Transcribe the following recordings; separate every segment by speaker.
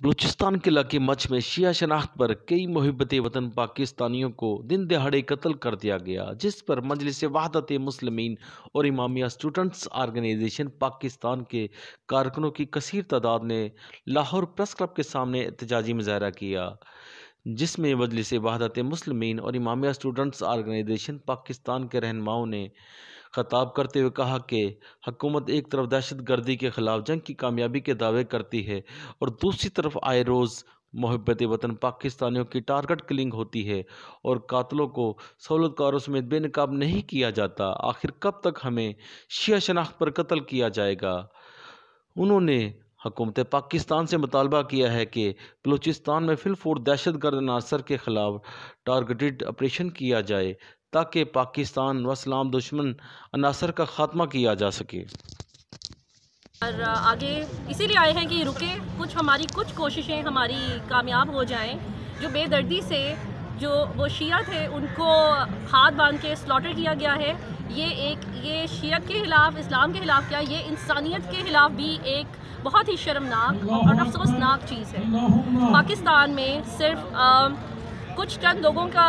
Speaker 1: बलूचिस्तान के इलाके मच में शिया शनाख्त पर कई मुहब्बत वतन पाकिस्तानियों को दिन दहाड़े कत्ल कर दिया गया, जिस पर मजलिस वहादत मुसलमिन और इमामिया स्टूडेंट्स आर्गेनाइजेशन पाकिस्तान के कारकुनों की कसर तादाद ने लाहौर प्रेस क्लब के सामने एहतजाजी मुजाहरा किया, जिसमें मजलिस वहादत मुसलमिन और इमामिया स्टूडेंट्स आर्गेनाइजेशन पाकिस्तान के रहनुमाओं ने ख़ताब करते हुए कहा कि हुकूमत एक तरफ़ दहशत गर्दी के ख़िलाफ़ जंग की कामयाबी के दावे करती है और दूसरी तरफ़ आए रोज़ मोहब्बत वतन पाकिस्तानियों की टारगेट किलिंग होती है और कातलों को सहूलतकारों समेत बेनकाब नहीं किया जाता। आखिर कब तक हमें शिया शनाख्त पर कत्ल किया जाएगा? उन्होंने हुकूमत पाकिस्तान से मुतालबा किया है कि बलूचिस्तान में फिलफोर दहशत गर्द नासर के ख़िलाफ़ टारगेटेड ऑपरेशन किया जाए। ताकि पाकिस्तान व इस्लाम दुश्मन अनासर का ख़ात्मा किया जा सके।
Speaker 2: और आगे इसीलिए आए हैं कि रुके कुछ हमारी कुछ कोशिशें हमारी कामयाब हो जाएँ। जो बेदर्दी से जो वो शिया थे उनको हाथ बाँध के स्लॉटर किया गया है। ये एक ये शियत के ख़िलाफ़ इस्लाम के ख़िलाफ़ क्या ये इंसानियत के ख़िलाफ़ भी एक बहुत ही शर्मनाक और अफसोसनाक चीज़ है। पाकिस्तान में सिर्फ़ आ, कुछ चंद लोगों का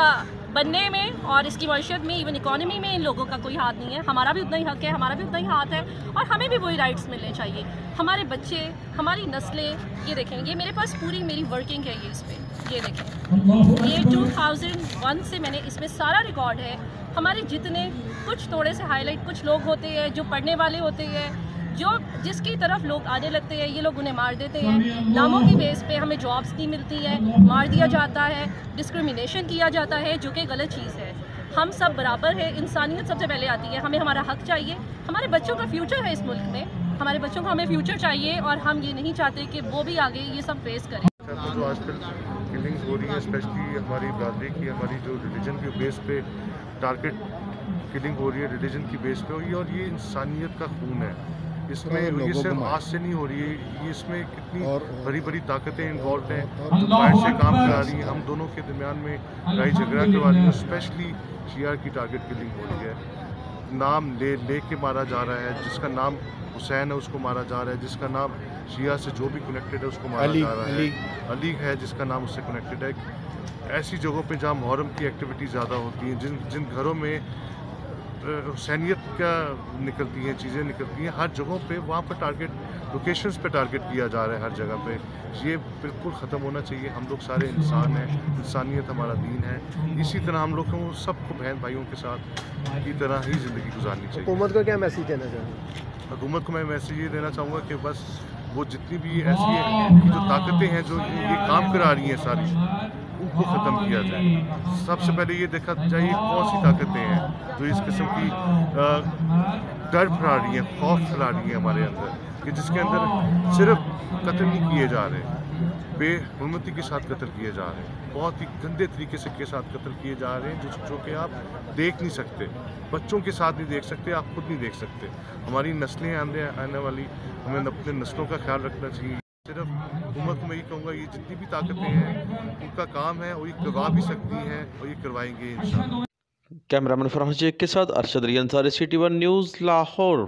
Speaker 2: बनने में और इसकी मीशत में इवन इकॉनमी में इन लोगों का कोई हाथ नहीं है। हमारा भी उतना ही हक है हमारा भी उतना ही हाथ है और हमें भी वही राइट्स मिलने चाहिए। हमारे बच्चे हमारी नस्लें ये देखें ये मेरे पास पूरी मेरी वर्किंग है ये इस पर ये देखें। ये 2001 से मैंने इसमें सारा रिकॉर्ड है। हमारे जितने कुछ थोड़े से हाईलाइट कुछ लोग होते हैं जो पढ़ने वाले होते हैं जो जिसकी तरफ़ लोग आने लगते हैं, ये लोग उन्हें मार देते हैं। नामों की बेस पे हमें जॉब्स नहीं मिलती है, मार दिया जाता है डिस्क्रिमिनेशन किया जाता है, जो कि गलत चीज़ है। हम सब बराबर है, इंसानियत सबसे पहले आती है, हमें हमारा हक चाहिए। हमारे बच्चों का फ्यूचर है इस मुल्क में, हमारे बच्चों को हमें फ्यूचर चाहिए, और हम ये नहीं चाहते कि वो भी आगे ये सब फेस करें।
Speaker 3: जो आजकल किलिंग्स हो रही है स्पेशली हमारी बरदरी की, हमारी जो रिलीजन के बेस पे टारगेट किलिंग हो रही है रिलीजन की बेस पे और ये इंसानियत का खून है। इसमें ये सिर्फ़ आज से नहीं हो रही है। ये इसमें कितनी बड़ी बड़ी ताकतें इन्वॉल्व हैं। बाहर से काम करा रही हैं। हम दोनों के दरमियान में लड़ाई झगड़ा करवा रही है। स्पेशली शियार की टारगेट किलिंग हो रही है। नाम ले ले के मारा जा रहा है। जिसका नाम हुसैन है उसको मारा जा रहा है। जिसका नाम शिया से जो भी कनेक्टेड है उसको मारा जा रहा है। अली। है जिसका नाम उससे कनेक्टेड है। ऐसी जगहों पे जहाँ मुहर्रम की एक्टिविटी ज़्यादा होती हैं जिन जिन घरों में हुसैनियत का निकलती हैं चीज़ें निकलती हैं। हर जगहों पे वहाँ पर टारगेट लोकेशंस पे टारगेट किया जा रहा है हर जगह पे। ये बिल्कुल ख़त्म होना चाहिए। हम लोग सारे इंसान हैं इंसानियत हमारा दीन है। इसी तरह हम लोग को सबको बहन भाइयों के साथ की तरह ही ज़िंदगी गुजारनी चाहिए।
Speaker 4: हुकूमत को क्या मैसेज देना चाहूँगा?
Speaker 3: हुकूमत को मैं मैसेज ये देना चाहूँगा कि बस वो जितनी भी ऐसी है जो ताकतें हैं जो ये काम करा रही हैं सारी उनको ख़त्म किया जाए। सबसे पहले ये देखा जाए कौन सी ताकतें हैं। जो इस किस्म की डर फैला रही है, खौफ फैला रही हैं हमारे अंदर कि जिसके अंदर सिर्फ़ कत्ल नहीं किए जा रहे, बेहरमती के साथ कत्ल किए जा रहे हैं। बहुत ही गंदे तरीके से के साथ कत्ल किए जा रहे हैं जो जो कि आप देख नहीं सकते, बच्चों के साथ नहीं देख सकते, आप खुद नहीं देख सकते। हमारी नस्लें आने आने वाली, हमें अपने नस्लों का ख्याल रखना चाहिए। सिर्फ़ हुकूमत को मैं ये कहूँगा, ये जितनी भी ताकतें हैं, उनका काम है और ये करवा भी सकती हैं और ये करवाएँगे इन
Speaker 1: कैमरामैन फरहान शेख के साथ अरशद रियंसारी सिटी वन न्यूज़ लाहौर।